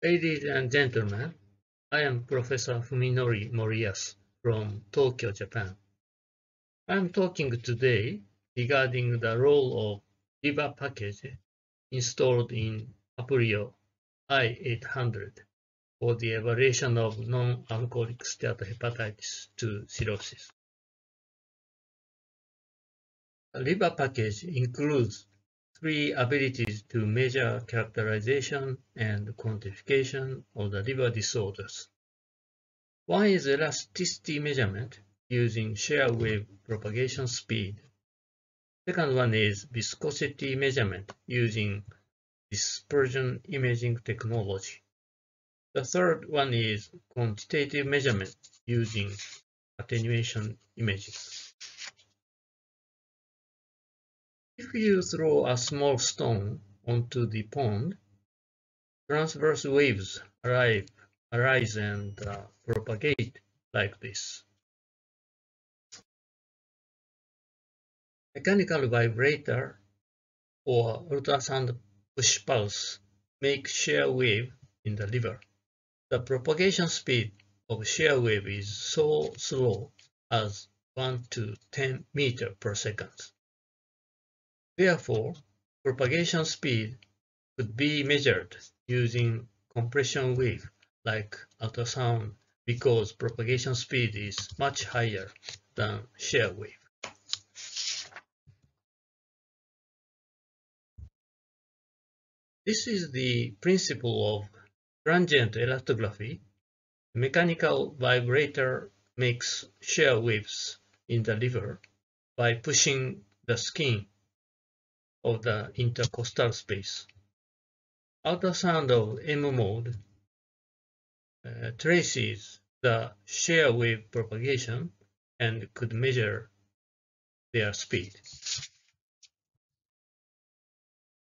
Ladies and gentlemen, I am Professor Fuminori Moriyasu from Tokyo, Japan. I am talking today regarding the role of liver package installed in Aplio I-800 for the evaluation of non-alcoholic steatohepatitis 2 cirrhosis. The liver package includes three abilities to measure characterization and quantification of the liver disorders. One is elasticity measurement using shear wave propagation speed. Second one is viscosity measurement using dispersion imaging technology. The third one is quantitative measurement using attenuation imaging. If you throw a small stone onto the pond, transverse waves arrive, arise and uh, propagate like this. Mechanical vibrator or ultrasound push pulse make shear wave in the liver. The propagation speed of shear wave is so slow as 1 to 10 meter per second. Therefore, propagation speed could be measured using compression wave like ultrasound because propagation speed is much higher than shear wave. This is the principle of transient elastography. Mechanical vibrator makes shear waves in the liver by pushing the skin of the intercostal space. Ultrasound of M mode uh, traces the shear wave propagation and could measure their speed.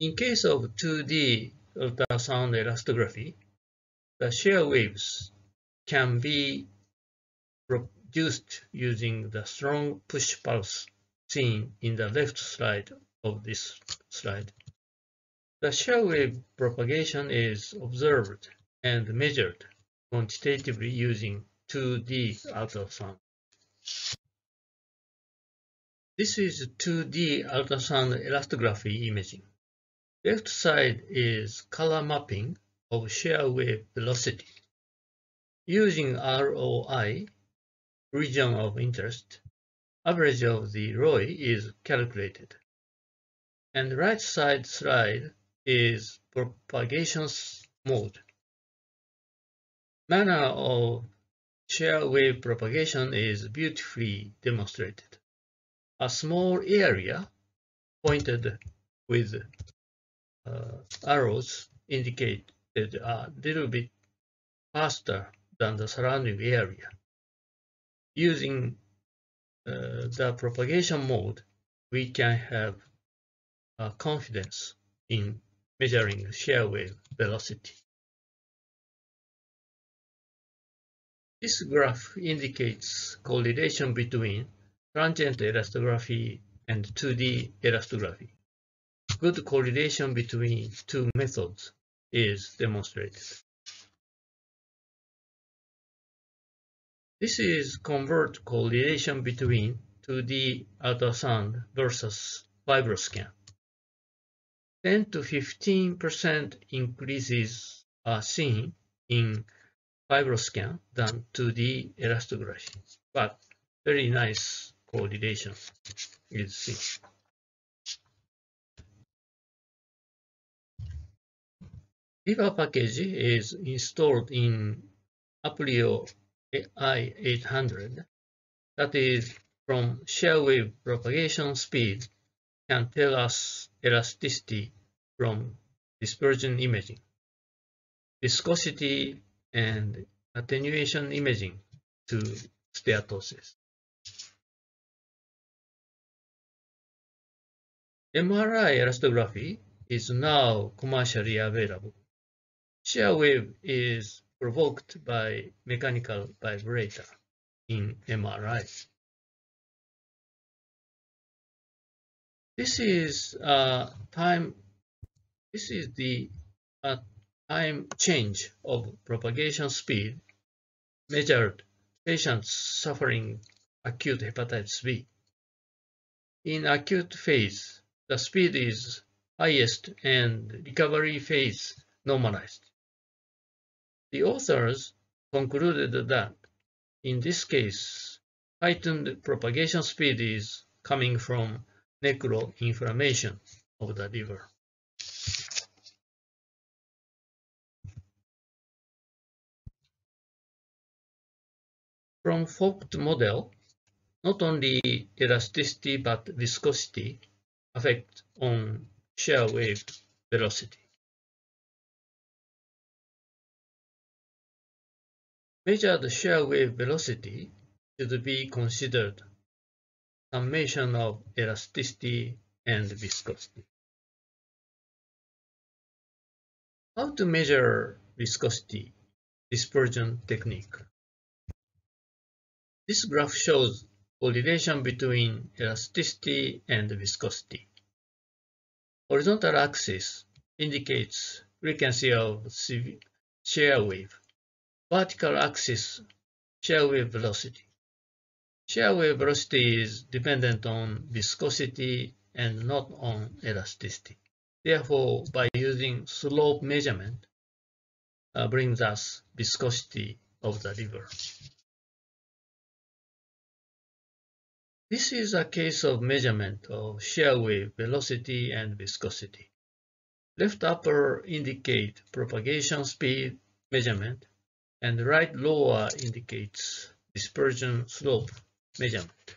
In case of 2D ultrasound elastography, the shear waves can be produced using the strong push pulse seen in the left slide of this slide. The shear wave propagation is observed and measured quantitatively using 2D ultrasound. This is 2D ultrasound elastography imaging. Left side is color mapping of shear wave velocity. Using ROI, region of interest, average of the ROI is calculated and right side slide is propagation mode. Manner of shear wave propagation is beautifully demonstrated. A small area pointed with uh, arrows indicated a little bit faster than the surrounding area. Using uh, the propagation mode, we can have confidence in measuring shear wave velocity. This graph indicates correlation between transient elastography and 2D elastography. Good correlation between two methods is demonstrated. This is convert correlation between 2D ultrasound versus FibroScan. 10 to 15% increases are seen in FibroScan than 2D elastography, but very nice correlation is seen. Liver package is installed in Aplio I-800 that is from shear wave propagation speed can tell us elasticity from dispersion imaging, viscosity and attenuation imaging to steatosis. MRI elastography is now commercially available. Shear wave is provoked by mechanical vibrator in MRI. This is uh, time. This is the uh, time change of propagation speed measured patients suffering acute hepatitis B. In acute phase, the speed is highest and recovery phase normalized. The authors concluded that in this case, heightened propagation speed is coming from necroinflammation of the liver. From Voigt model, not only elasticity but viscosity affect on shear wave velocity. Measured shear wave velocity should be considered summation of elasticity and viscosity. How to measure viscosity dispersion technique? This graph shows correlation between elasticity and viscosity. Horizontal axis indicates frequency of shear wave. Vertical axis, shear wave velocity. Shear wave velocity is dependent on viscosity and not on elasticity. Therefore, by using slope measurement, uh, brings us viscosity of the river. This is a case of measurement of shear wave velocity and viscosity. Left upper indicate propagation speed measurement and right lower indicates dispersion slope measurement.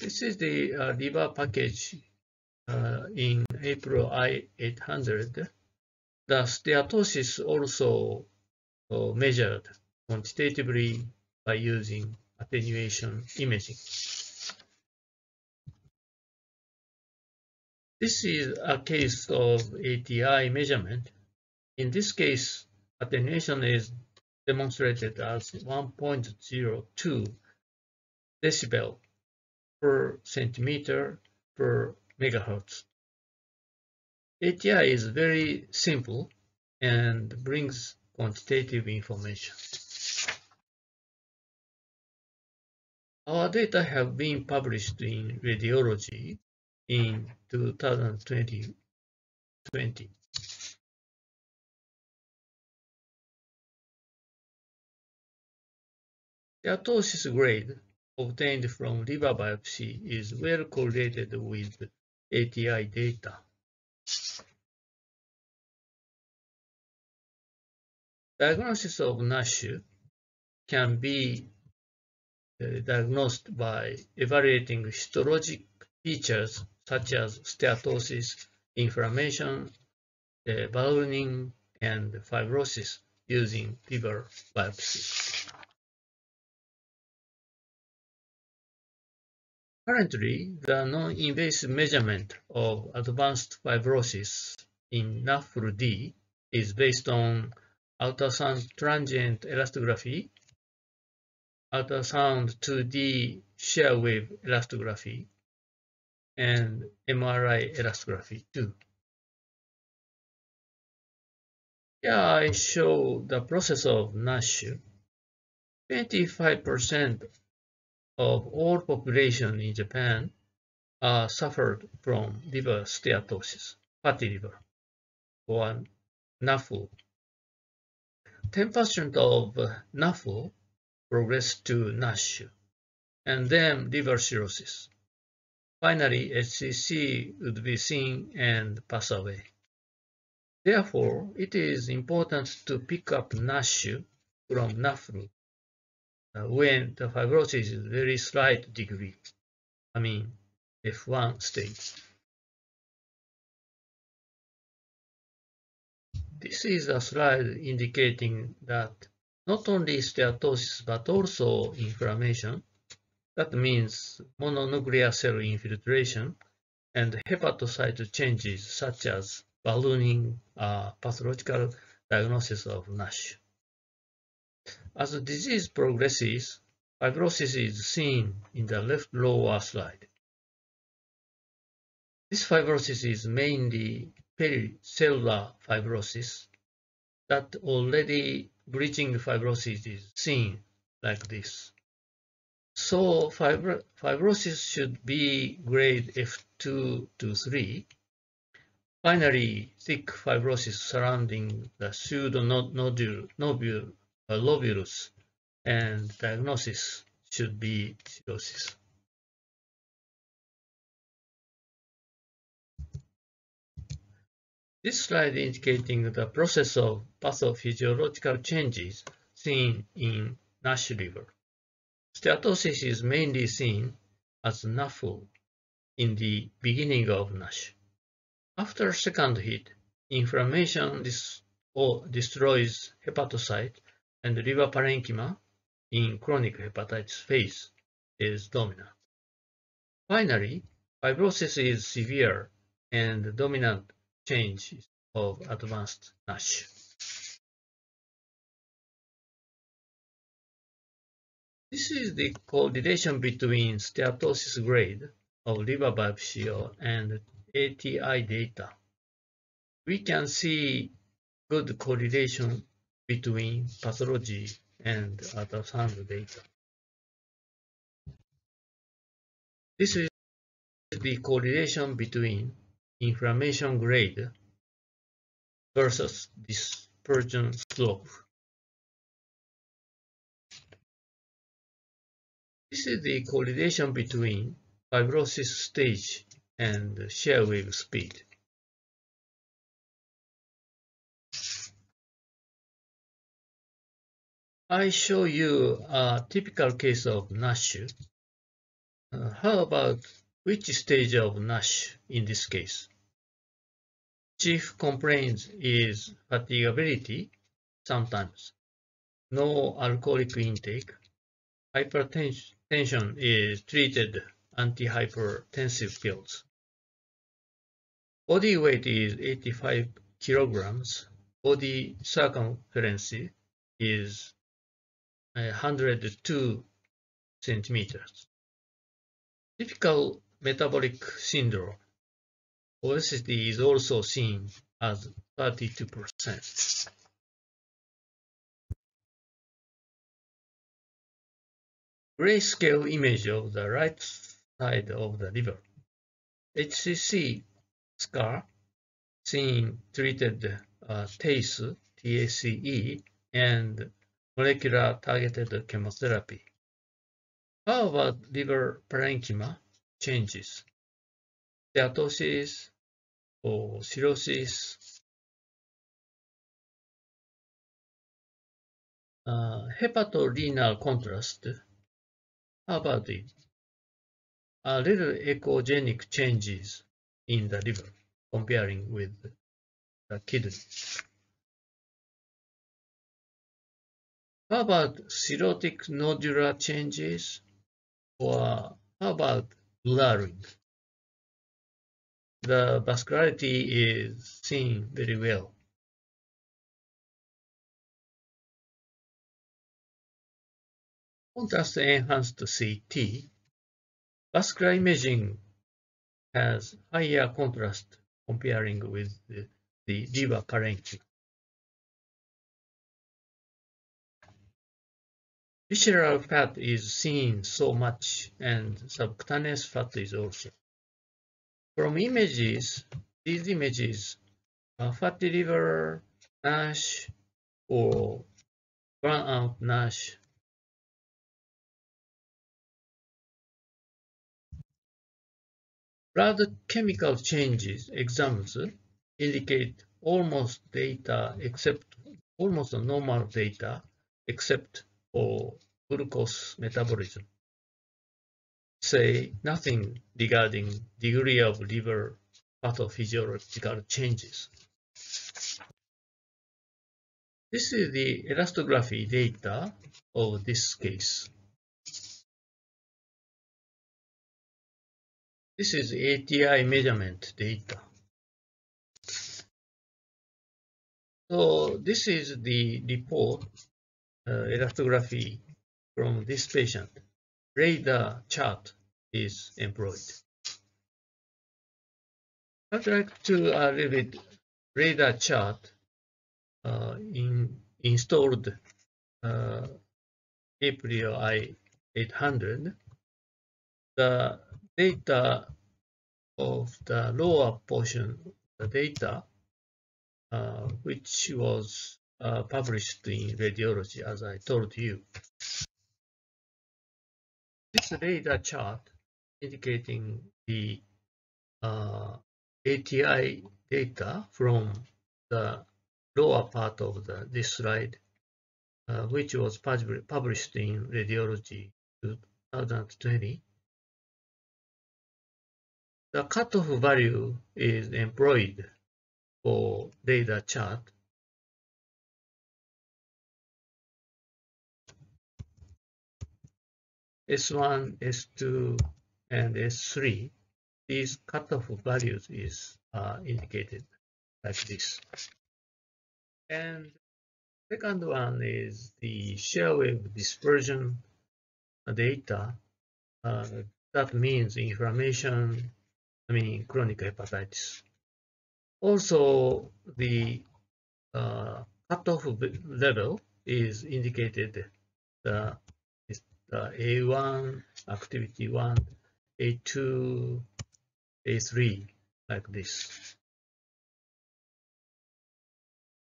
This is the uh, liver package uh, in Aplio I-800. The steatosis also measured quantitatively by using attenuation imaging. This is a case of ATI measurement. In this case, attenuation is demonstrated as 1.02 decibel per centimeter per megahertz. ATI is very simple and brings quantitative information. Our data have been published in Radiology in 2020. 20. Steatosis grade obtained from liver biopsy is well correlated with ATI data. Diagnosis of NASH can be uh, diagnosed by evaluating histologic features such as steatosis, inflammation, uh, ballooning, and fibrosis using liver biopsy. Currently, the non-invasive measurement of advanced fibrosis in NAFLD is based on ultrasound transient elastography, ultrasound 2D shear wave elastography, and MRI elastography too. Here I show the process of NASH. 25% of all population in Japan are suffered from liver steatosis, fatty liver, or NAFL 10% of NAFL progress to NASH, and then liver cirrhosis. Finally, HCC would be seen and pass away. Therefore, it is important to pick up NASH from NAFL uh, when the fibrosis is very slight degree, I mean F1 stage. This is a slide indicating that not only steatosis but also inflammation, that means mononuclear cell infiltration, and hepatocyte changes such as ballooning are pathological diagnosis of NASH. As the disease progresses, fibrosis is seen in the left lower slide. This fibrosis is mainly pericellular fibrosis that already bridging fibrosis is seen like this. So fibro fibrosis should be grade F2 to 3. Finally, thick fibrosis surrounding the pseudonodule nodule, uh, lobulus and diagnosis should be cirrhosis. This slide indicating the process of pathophysiological changes seen in NASH liver. Steatosis is mainly seen as NAFL in the beginning of NASH. After second hit, inflammation destroys hepatocyte and liver parenchyma in chronic hepatitis phase is dominant. Finally, fibrosis is severe and dominant change of advanced NASH. This is the correlation between steatosis grade of liver biopsy and ATI data. We can see good correlation between pathology and ultrasound data. This is the correlation between inflammation grade versus dispersion slope. This is the correlation between fibrosis stage and shear wave speed. I show you a typical case of NASH. Uh, how about which stage of NASH in this case? Chief complaint is fatigability, sometimes. No alcoholic intake. Hypertension is treated antihypertensive pills. Body weight is 85 kilograms. Body circumference is uh, 102 centimeters. Typical metabolic syndrome. Obesity is also seen as 32%. Grayscale image of the right side of the liver. HCC scar seen treated uh, TACE, TACE, and molecular targeted chemotherapy. How about liver parenchyma changes? Steatosis cirrhosis? Uh, hepatorenal contrast. How about it? A little echogenic changes in the liver comparing with the kidney. How about cirrhotic nodular changes? Or how about blurring? The vascularity is seen very well. Contrast enhanced CT. Vascular imaging has higher contrast comparing with the, the liver parenchyma. Visceral fat is seen so much and subcutaneous fat is also. From images, these images are fatty liver, NASH, or burnout NASH. Blood chemical changes exams eh, indicate almost data except almost normal data except or glucose metabolism. Say nothing regarding degree of liver pathophysiological changes. This is the elastography data of this case. This is ATI measurement data. So this is the report uh, elastography from this patient. Radar chart is employed. I'd like to a little bit radar chart uh, in installed uh, Aplio I 800. The data of the lower portion, the data, uh, which was uh, published in radiology, as I told you. This radar chart indicating the uh, ATI data from the lower part of the, this slide, uh, which was published in Radiology 2020. The cutoff value is employed for data chart. S1, S2, and S3 these cutoff values is uh, indicated like this. And second one is the shear wave dispersion data. Uh, that means inflammation, I mean chronic hepatitis. Also, the uh, cutoff level is indicated the, the A1, activity 1, A2, a3 like this.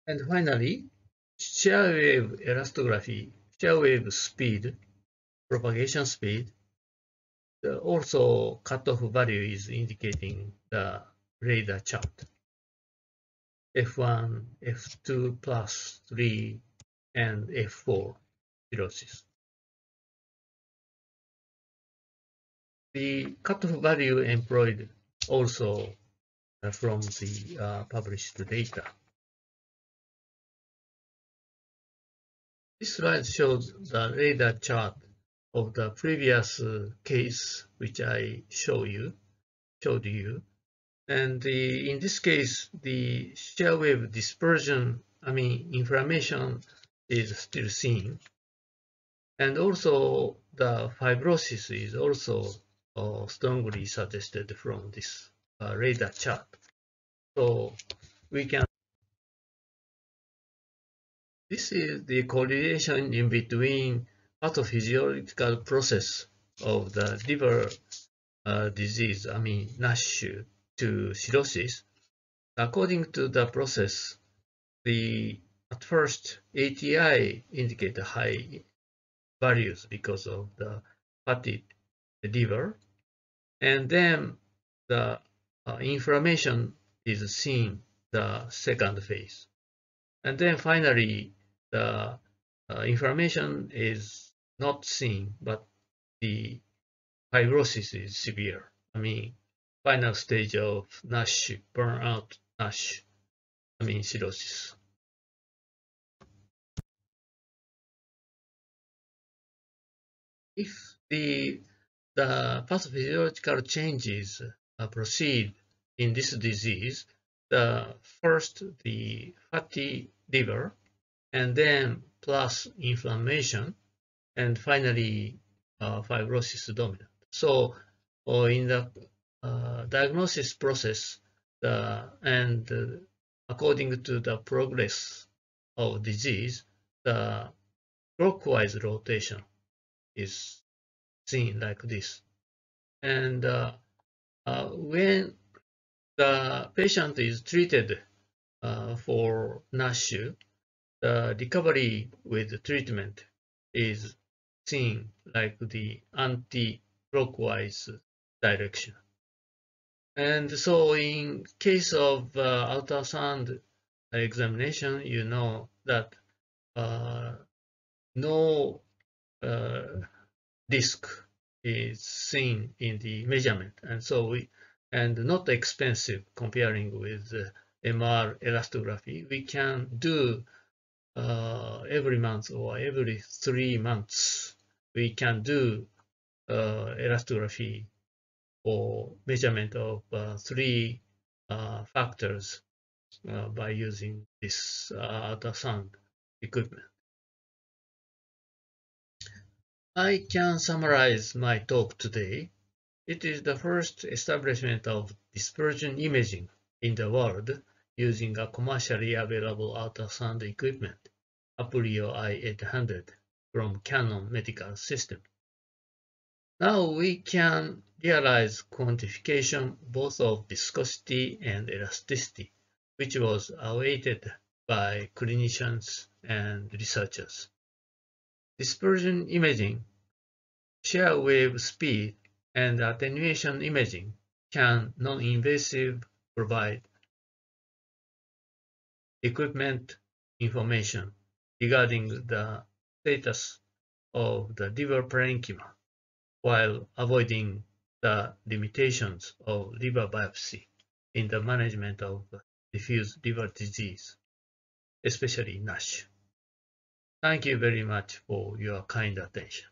And finally, shear wave elastography, shear wave speed, propagation speed, also cutoff value is indicating the radar chart. F1, F2 plus 3, and F4 cirrhosis. The cutoff value employed also uh, from the uh, published data. This slide shows the radar chart of the previous uh, case which I show you, showed you. And the, in this case, the shear wave dispersion, I mean inflammation is still seen. And also the fibrosis is also uh, strongly suggested from this uh, radar chart. So we can this is the correlation in between pathophysiological process of the liver uh, disease, I mean NASH to cirrhosis. According to the process, the at first ATI indicate high values because of the fatty liver, and then the uh, inflammation is seen the second phase. And then finally, the uh, inflammation is not seen, but the fibrosis is severe. I mean, final stage of NASH, burnout NASH, I mean cirrhosis. If the the pathophysiological changes uh, proceed in this disease, the first the fatty liver, and then plus inflammation, and finally uh, fibrosis dominant. So uh, in the uh, diagnosis process, and uh, according to the progress of disease, the clockwise rotation is seen like this. And uh, uh, when the patient is treated uh, for NASH, the recovery with treatment is seen like the anti-clockwise direction. And so in case of uh, ultrasound examination, you know that uh, no uh, disk is seen in the measurement. And so we, and not expensive comparing with uh, MR elastography, we can do uh, every month or every three months, we can do uh, elastography or measurement of uh, three uh, factors uh, by using this ultrasound equipment. I can summarize my talk today. It is the first establishment of dispersion imaging in the world using a commercially available ultrasound equipment, Aplio i800 from Canon Medical System. Now we can realize quantification both of viscosity and elasticity, which was awaited by clinicians and researchers. Dispersion imaging, shear wave speed, and attenuation imaging can non-invasive provide equipment information regarding the status of the liver parenchyma while avoiding the limitations of liver biopsy in the management of diffuse liver disease, especially NASH. Thank you very much for your kind attention.